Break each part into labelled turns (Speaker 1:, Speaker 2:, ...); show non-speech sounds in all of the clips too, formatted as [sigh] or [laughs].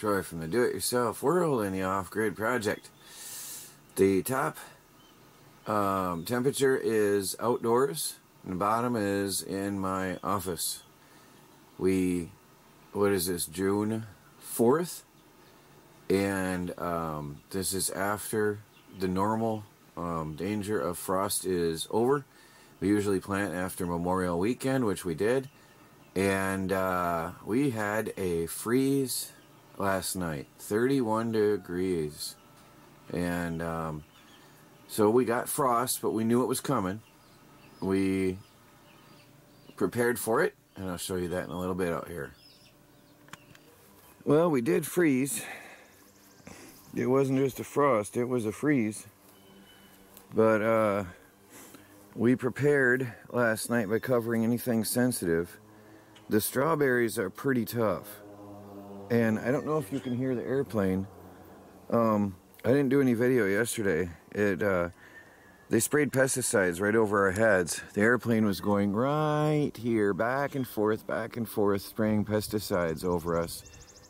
Speaker 1: Troy from the Do It Yourself World and the Off Grid Project. The top um, temperature is outdoors, and the bottom is in my office. We, what is this, June 4th? And um, this is after the normal um, danger of frost is over. We usually plant after Memorial Weekend, which we did. And uh, we had a freeze last night 31 degrees. And um, so we got frost, but we knew it was coming. We prepared for it, and I'll show you that in a little bit out here. Well, we did freeze. It wasn't just a frost, it was a freeze. But uh, we prepared last night by covering anything sensitive. The strawberries are pretty tough. And I don't know if you can hear the airplane. Um, I didn't do any video yesterday. It uh, they sprayed pesticides right over our heads. The airplane was going right here, back and forth, back and forth, spraying pesticides over us.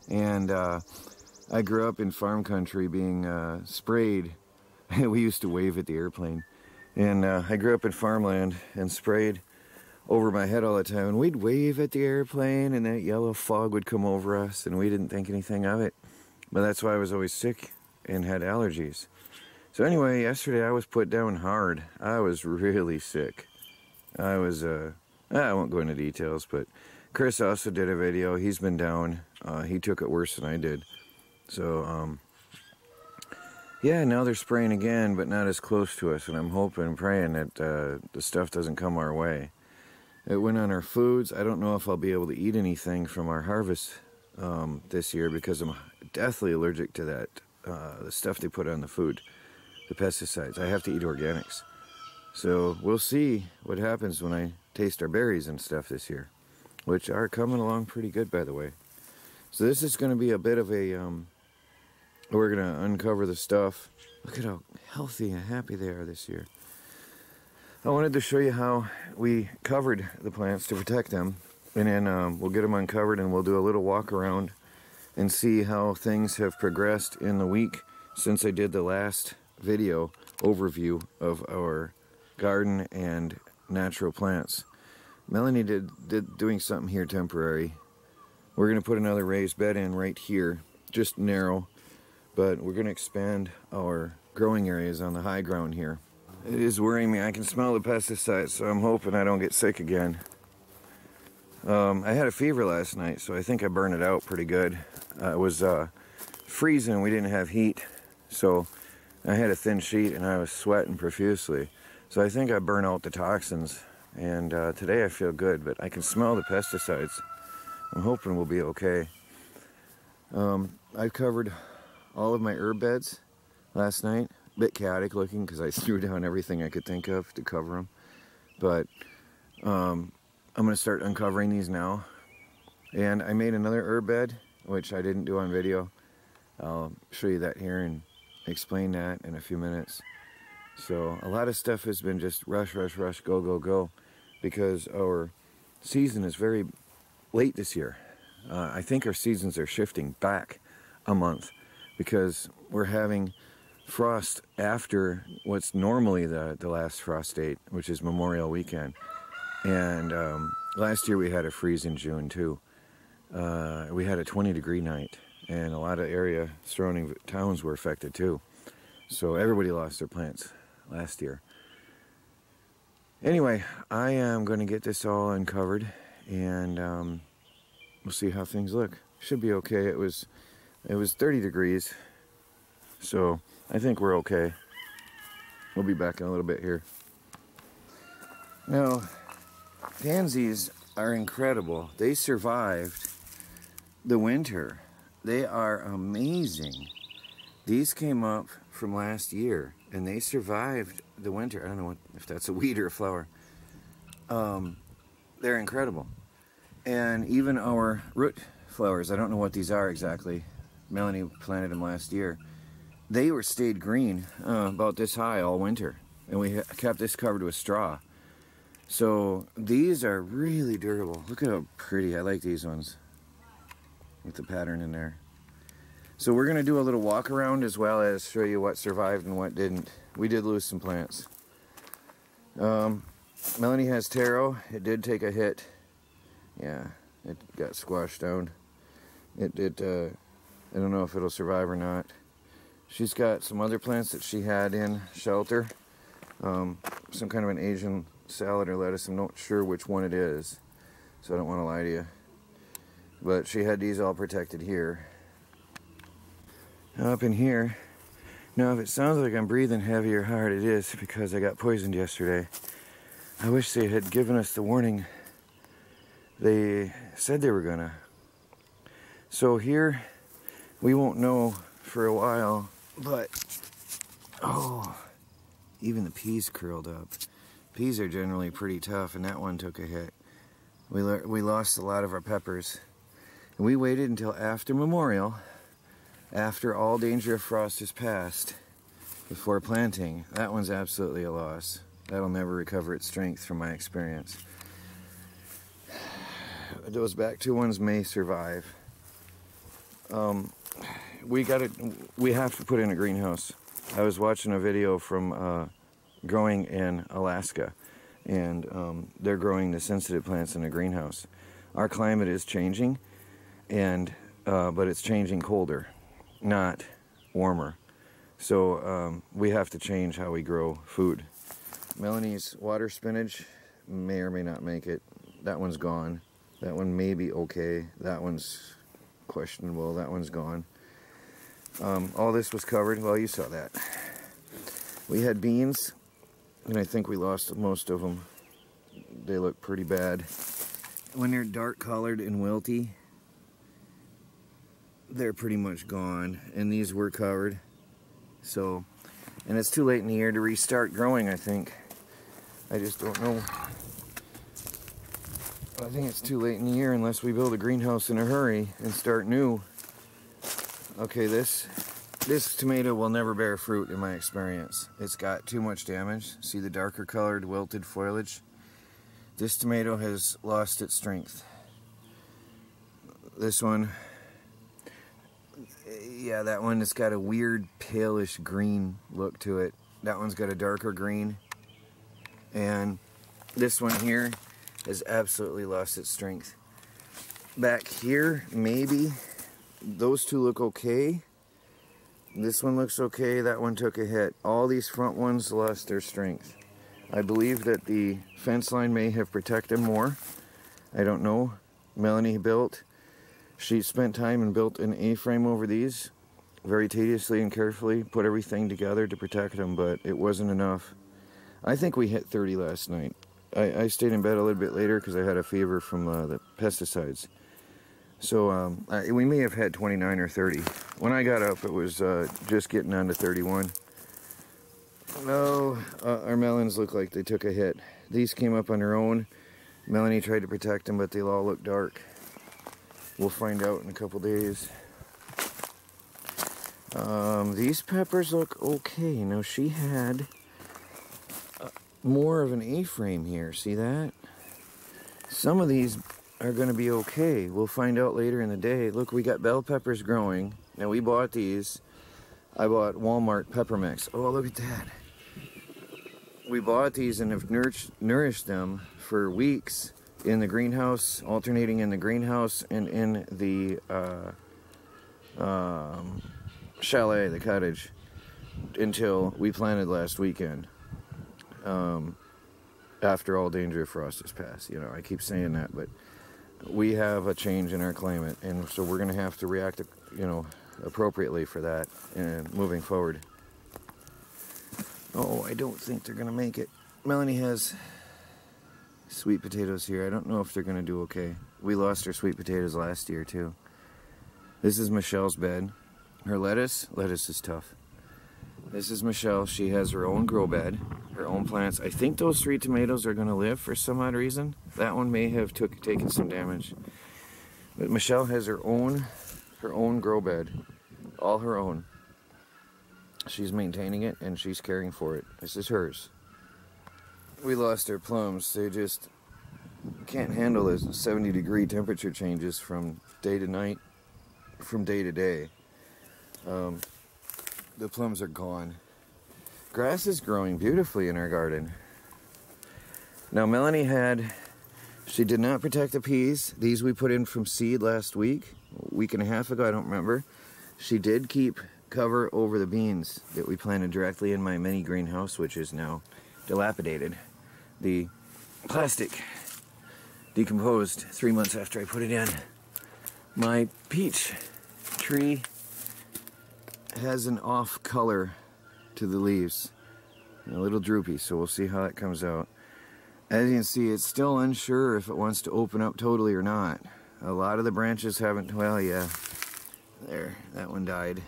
Speaker 1: And uh, I grew up in farm country being uh, sprayed. [laughs] we used to wave at the airplane. And uh, I grew up in farmland and sprayed over my head all the time. And we'd wave at the airplane, and that yellow fog would come over us, and we didn't think anything of it. But that's why I was always sick and had allergies. So anyway, yesterday I was put down hard. I was really sick. I was, uh, I won't go into details, but Chris also did a video. He's been down. Uh, he took it worse than I did. So, um, yeah, now they're spraying again, but not as close to us. And I'm hoping praying that uh, the stuff doesn't come our way. It went on our foods. I don't know if I'll be able to eat anything from our harvest um, this year because I'm deathly allergic to that, uh, the stuff they put on the food, the pesticides. I have to eat organics. So we'll see what happens when I taste our berries and stuff this year, which are coming along pretty good, by the way. So this is going to be a bit of a um, we're going to uncover the stuff. Look at how healthy and happy they are this year. I wanted to show you how we covered the plants to protect them. And then um, we'll get them uncovered and we'll do a little walk around and see how things have progressed in the week since I did the last video overview of our garden and natural plants. Melanie did, did doing something here temporary. We're going to put another raised bed in right here, just narrow, but we're going to expand our growing areas on the high ground here. It is worrying me. I can smell the pesticides, so I'm hoping I don't get sick again. Um, I had a fever last night, so I think I burned it out pretty good. Uh, it was uh, freezing. We didn't have heat, so I had a thin sheet and I was sweating profusely. So I think I burned out the toxins, and uh, today I feel good, but I can smell the pesticides. I'm hoping we'll be okay. Um, I covered all of my herb beds last night. Bit chaotic looking because I [laughs] threw down everything I could think of to cover them. But um, I'm going to start uncovering these now. And I made another herb bed, which I didn't do on video. I'll show you that here and explain that in a few minutes. So a lot of stuff has been just rush, rush, rush, go, go, go. Because our season is very late this year. Uh, I think our seasons are shifting back a month because we're having frost after what's normally the, the last frost date, which is Memorial Weekend. And um, last year we had a freeze in June too. Uh, we had a 20 degree night, and a lot of area surrounding towns were affected too. So everybody lost their plants last year. Anyway, I am going to get this all uncovered, and um, we'll see how things look. Should be okay. It was it was 30 degrees, so I think we're okay. We'll be back in a little bit here. Now, pansies are incredible. They survived the winter. They are amazing. These came up from last year, and they survived the winter. I don't know what, if that's a weed or a flower. Um, they're incredible. And even our root flowers, I don't know what these are exactly. Melanie planted them last year. They were stayed green uh, about this high all winter, and we kept this covered with straw. So these are really durable. Look at how pretty. I like these ones. with the pattern in there. So we're gonna do a little walk around as well as show you what survived and what didn't. We did lose some plants. Um, Melanie has taro. It did take a hit. Yeah, it got squashed down. It, did uh, I don't know if it'll survive or not. She's got some other plants that she had in shelter. Um, some kind of an Asian salad or lettuce. I'm not sure which one it is, so I don't want to lie to you. But she had these all protected here. Up in here, now if it sounds like I'm breathing heavy or hard, it is because I got poisoned yesterday. I wish they had given us the warning they said they were gonna. So here, we won't know for a while, but oh, even the peas curled up. Peas are generally pretty tough, and that one took a hit. We, we lost a lot of our peppers. And we waited until after Memorial, after all danger of frost has passed, before planting. That one's absolutely a loss. That'll never recover its strength from my experience. Those back two ones may survive. Um, we got to, we have to put in a greenhouse. I was watching a video from uh, growing in Alaska, and um, they're growing the sensitive plants in a greenhouse. Our climate is changing, and uh, but it's changing colder, not warmer. So um, we have to change how we grow food. Melanie's water spinach may or may not make it. That one's gone. That one may be okay. That one's questionable. That one's gone. Um, all this was covered. Well, you saw that. We had beans, and I think we lost most of them. They look pretty bad. When they're dark colored and wilty, they're pretty much gone. And these were covered. So, and it's too late in the year to restart growing, I think. I just don't know. I think it's too late in the year unless we build a greenhouse in a hurry and start new. Okay, this this tomato will never bear fruit in my experience. It's got too much damage. See the darker colored wilted foliage? This tomato has lost its strength. This one, yeah, that one has got a weird palish green look to it. That one's got a darker green. And this one here has absolutely lost its strength. Back here, maybe, those two look okay. This one looks okay, that one took a hit. All these front ones lost their strength. I believe that the fence line may have protected more. I don't know. Melanie built, she spent time and built an A-frame over these very tediously and carefully, put everything together to protect them, but it wasn't enough. I think we hit 30 last night. I, I stayed in bed a little bit later because I had a fever from uh, the pesticides. So um, I, we may have had 29 or 30. When I got up, it was uh, just getting on to 31. No, uh, our melons look like they took a hit. These came up on their own. Melanie tried to protect them, but they all look dark. We'll find out in a couple days. Um, these peppers look okay. Now she had uh, more of an A-frame here. See that? Some of these are going to be okay. We'll find out later in the day. Look, we got bell peppers growing. Now, we bought these. I bought Walmart pepper mix. Oh, look at that. We bought these and have nourished, nourished them for weeks in the greenhouse, alternating in the greenhouse and in the uh, um, chalet, the cottage, until we planted last weekend. Um, after all danger of frost has passed. You know, I keep saying that, but we have a change in our climate, and so we're going to have to react, you know, appropriately for that moving forward. Oh, I don't think they're going to make it. Melanie has sweet potatoes here. I don't know if they're going to do okay. We lost our sweet potatoes last year, too. This is Michelle's bed. Her lettuce, lettuce is tough. This is Michelle. She has her own grow bed, her own plants. I think those three tomatoes are going to live for some odd reason. That one may have took taken some damage. But Michelle has her own her own grow bed, all her own. She's maintaining it and she's caring for it. This is hers. We lost our plums. They just can't handle the 70 degree temperature changes from day to night. from day to day. Um, the plums are gone. Grass is growing beautifully in our garden. Now, Melanie had, she did not protect the peas. These we put in from seed last week, week and a half ago, I don't remember. She did keep cover over the beans that we planted directly in my mini greenhouse, which is now dilapidated. The plastic decomposed three months after I put it in. My peach tree has an off color to the leaves, a little droopy, so we'll see how that comes out. As you can see, it's still unsure if it wants to open up totally or not. A lot of the branches haven't, well, yeah, there, that one died.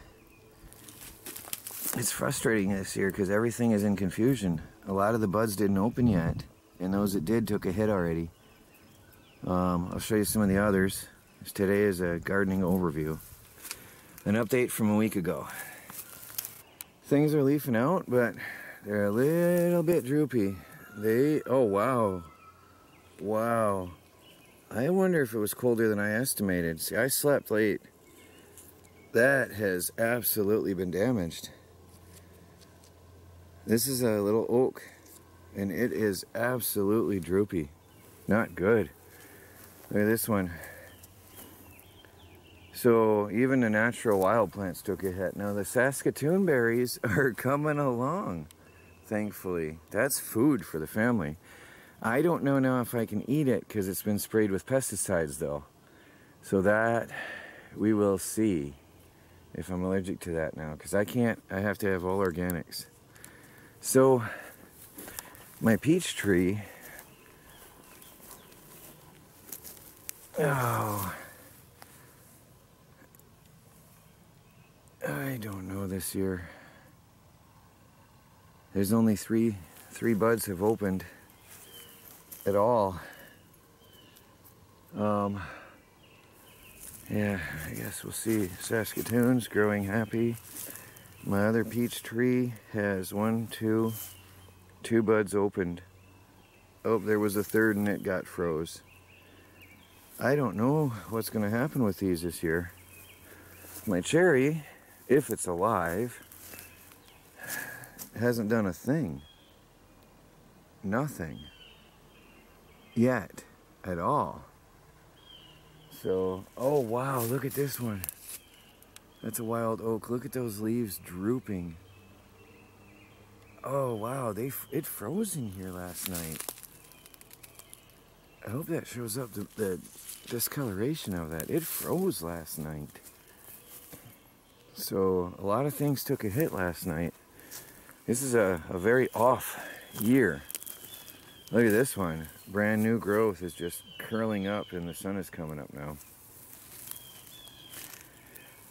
Speaker 1: It's frustrating this year because everything is in confusion. A lot of the buds didn't open yet, and those that did took a hit already. Um, I'll show you some of the others. Today is a gardening overview. An update from a week ago. Things are leafing out, but they're a little bit droopy. They, oh wow. Wow. I wonder if it was colder than I estimated. See, I slept late. That has absolutely been damaged. This is a little oak, and it is absolutely droopy. Not good. Look at this one. So even the natural wild plants took a hit. Now the Saskatoon berries [laughs] are coming along, thankfully. That's food for the family. I don't know now if I can eat it because it's been sprayed with pesticides though. So that we will see if I'm allergic to that now because I can't, I have to have all organics. So my peach tree, oh, I don't know this year. There's only three three buds have opened at all. Um, yeah, I guess we'll see. Saskatoon's growing happy. My other peach tree has one, two, two buds opened. Oh, there was a third and it got froze. I don't know what's going to happen with these this year. My cherry if it's alive, hasn't done a thing. Nothing. Yet. At all. So, oh wow, look at this one. That's a wild oak. Look at those leaves drooping. Oh wow, they it froze in here last night. I hope that shows up the, the discoloration of that. It froze last night. So a lot of things took a hit last night. This is a, a very off year. Look at this one. Brand new growth is just curling up and the sun is coming up now.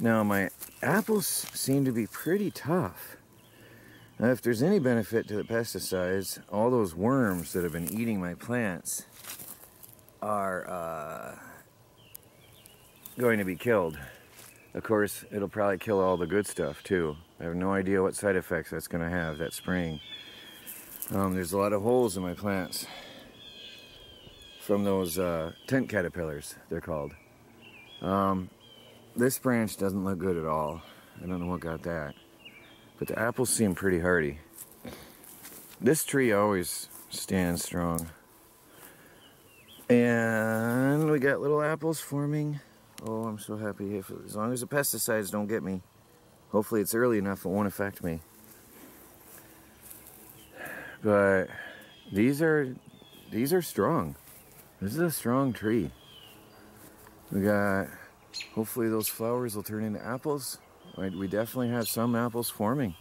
Speaker 1: Now my apples seem to be pretty tough. Now if there's any benefit to the pesticides, all those worms that have been eating my plants are uh, going to be killed. Of course, it'll probably kill all the good stuff too. I have no idea what side effects that's going to have, that spraying. Um, there's a lot of holes in my plants from those uh, tent caterpillars, they're called. Um, this branch doesn't look good at all. I don't know what got that. But the apples seem pretty hardy. This tree always stands strong. And we got little apples forming. Oh, I'm so happy. If, as long as the pesticides don't get me. Hopefully it's early enough it won't affect me. But these are these are strong. This is a strong tree. We got hopefully those flowers will turn into apples. We definitely have some apples forming.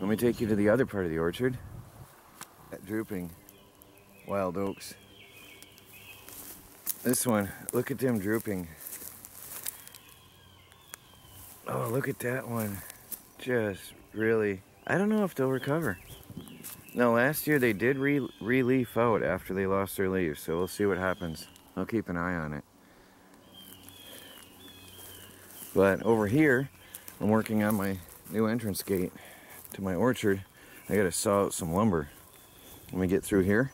Speaker 1: Let me take you to the other part of the orchard. That drooping wild oaks. This one, look at them drooping. Oh, look at that one. Just really, I don't know if they'll recover. Now, last year they did re, re leaf out after they lost their leaves, so we'll see what happens. I'll keep an eye on it. But over here, I'm working on my new entrance gate to my orchard. I gotta saw out some lumber. Let me get through here.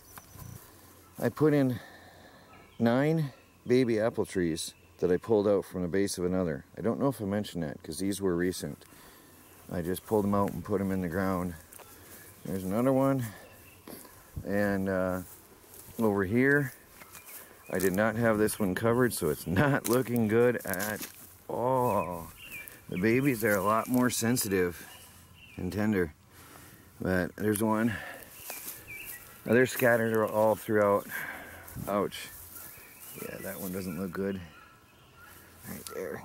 Speaker 1: I put in nine baby apple trees that I pulled out from the base of another. I don't know if I mentioned that because these were recent. I just pulled them out and put them in the ground. There's another one. And uh, over here, I did not have this one covered, so it's not looking good at all. The babies are a lot more sensitive and tender. But there's one. they're scattered all throughout. Ouch. Yeah, that one doesn't look good. Right there.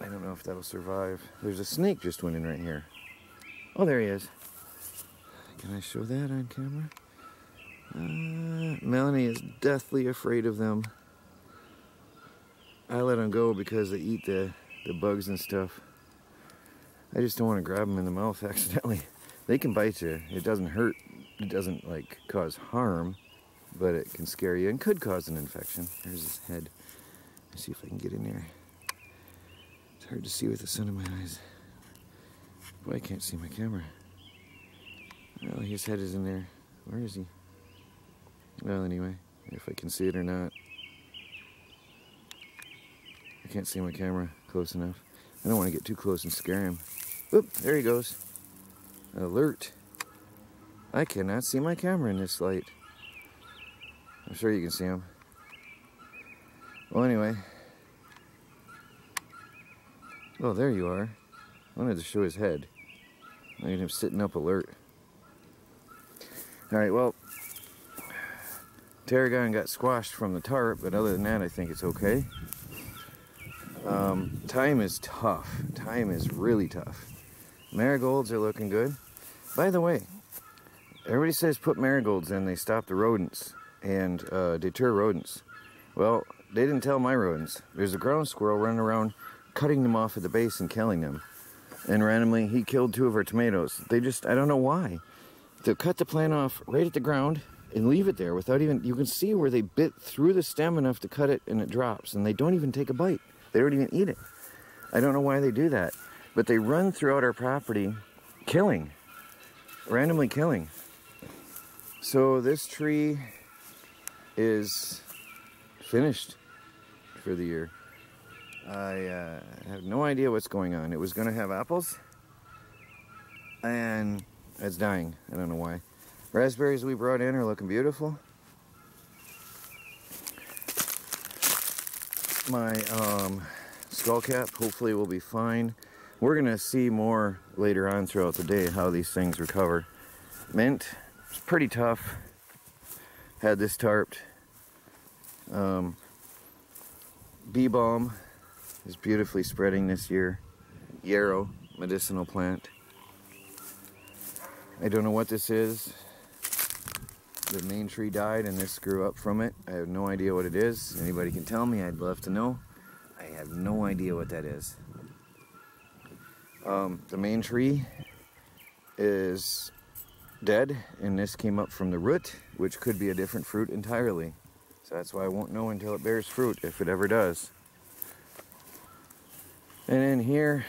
Speaker 1: I don't know if that'll survive. There's a snake just went in right here. Oh, there he is. Can I show that on camera? Uh, Melanie is deathly afraid of them. I let them go because they eat the, the bugs and stuff. I just don't want to grab them in the mouth [laughs] accidentally. They can bite you. It doesn't hurt. It doesn't like cause harm, but it can scare you and could cause an infection. There's his head. Let's see if I can get in there. It's hard to see with the sun in my eyes. Boy, I can't see my camera. Well, his head is in there. Where is he? Well, anyway, if I can see it or not. I can't see my camera close enough. I don't want to get too close and scare him. Oop, there he goes. Alert. I cannot see my camera in this light. I'm sure you can see him. Well, anyway. Oh, there you are. I wanted to show his head. Look at him sitting up alert. Alright, well, tarragon got squashed from the tarp, but other than that, I think it's okay. Um, thyme is tough. Thyme is really tough. Marigolds are looking good. By the way, everybody says put marigolds in, they stop the rodents and uh, deter rodents. Well, they didn't tell my rodents. There's a ground squirrel running around cutting them off at the base and killing them. And randomly, he killed two of our tomatoes. They just, I don't know why. They'll cut the plant off right at the ground and leave it there without even, you can see where they bit through the stem enough to cut it and it drops. And they don't even take a bite. They don't even eat it. I don't know why they do that. But they run throughout our property killing, randomly killing. So this tree is finished for the year. I uh, have no idea what's going on. It was going to have apples, and it's dying. I don't know why. Raspberries we brought in are looking beautiful. My um, skull cap hopefully will be fine. We're going to see more later on throughout the day how these things recover. Mint, it's pretty tough. Had this tarped. Um, bee balm is beautifully spreading this year. Yarrow, medicinal plant. I don't know what this is. The main tree died and this grew up from it. I have no idea what it is. Anybody can tell me, I'd love to know. I have no idea what that is. Um, the main tree is dead and this came up from the root, which could be a different fruit entirely. So that's why I won't know until it bears fruit, if it ever does. And in here,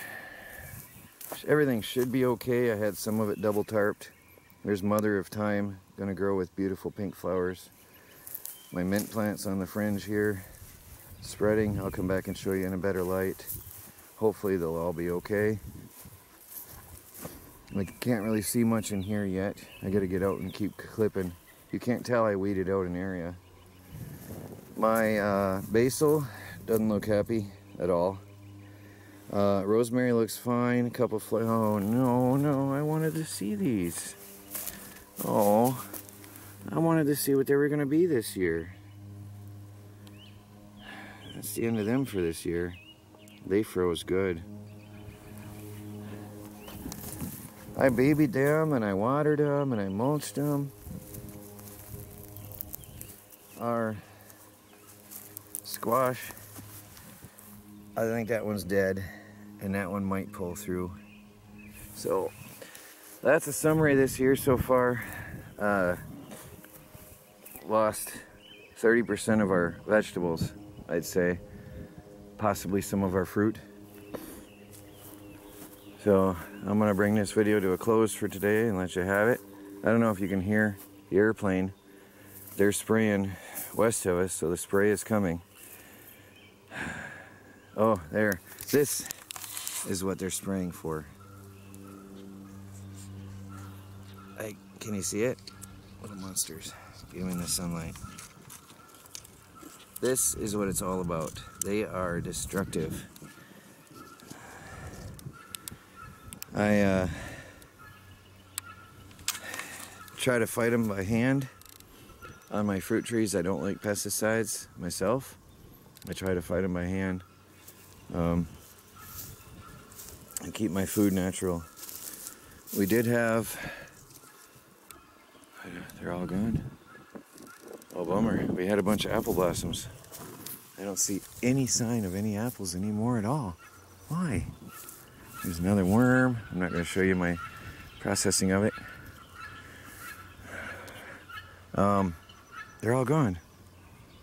Speaker 1: everything should be okay. I had some of it double tarped. There's Mother of Thyme, gonna grow with beautiful pink flowers. My mint plants on the fringe here, spreading. I'll come back and show you in a better light. Hopefully they'll all be okay. I can't really see much in here yet. I gotta get out and keep clipping. You can't tell I weeded out an area. My uh, basil doesn't look happy at all. Uh, rosemary looks fine. A couple of oh no, no, I wanted to see these. Oh, I wanted to see what they were gonna be this year. That's the end of them for this year. They froze good. I babied them and I watered them and I mulched them. Our squash, I think that one's dead and that one might pull through. So that's a summary this year so far. Uh, lost 30% of our vegetables, I'd say. Possibly some of our fruit. So I'm gonna bring this video to a close for today and let you have it. I don't know if you can hear the airplane. They're spraying west of us, so the spray is coming. Oh, there. This is what they're spraying for. Can you see it? Little monsters. Get them in the sunlight. This is what it's all about. They are destructive. I uh, try to fight them by hand. On my fruit trees, I don't like pesticides myself. I try to fight them by hand. Um, and keep my food natural. We did have, they're all gone. Oh, bummer. We had a bunch of apple blossoms. I don't see any sign of any apples anymore at all. Why? There's another worm. I'm not going to show you my processing of it. Um, they're all gone.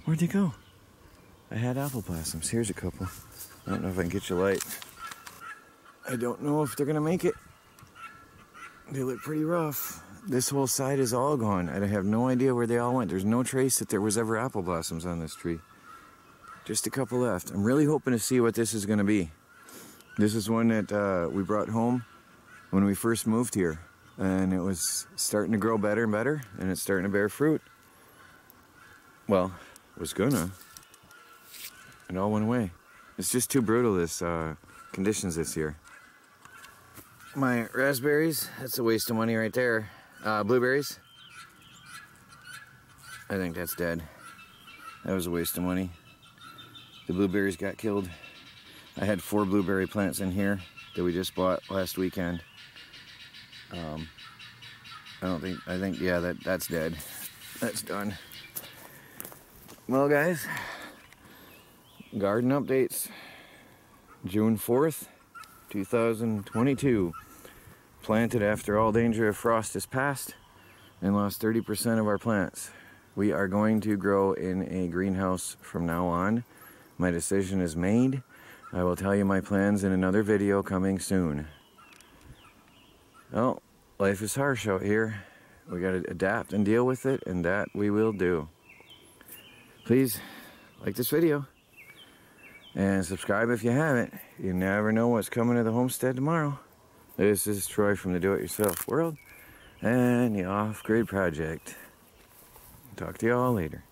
Speaker 1: Where'd they go? I had apple blossoms. Here's a couple. I don't know if I can get you light. I don't know if they're gonna make it. They look pretty rough. This whole side is all gone. I have no idea where they all went. There's no trace that there was ever apple blossoms on this tree. Just a couple left. I'm really hoping to see what this is gonna be. This is one that uh, we brought home when we first moved here. And it was starting to grow better and better, and it's starting to bear fruit. Well, was gonna. It all went away. It's just too brutal, this uh, conditions this year. My raspberries, that's a waste of money right there. Uh, blueberries, I think that's dead. That was a waste of money. The blueberries got killed. I had four blueberry plants in here that we just bought last weekend. Um, I don't think, I think, yeah, that, that's dead. That's done. Well, guys, garden updates. June 4th, 2022. Planted after all danger of frost is past and lost 30% of our plants. We are going to grow in a greenhouse from now on. My decision is made. I will tell you my plans in another video coming soon. Well, life is harsh out here. We got to adapt and deal with it, and that we will do. Please like this video and subscribe if you haven't. You never know what's coming to the homestead tomorrow. This is Troy from the Do It Yourself World and the Off Grid Project. Talk to you all later.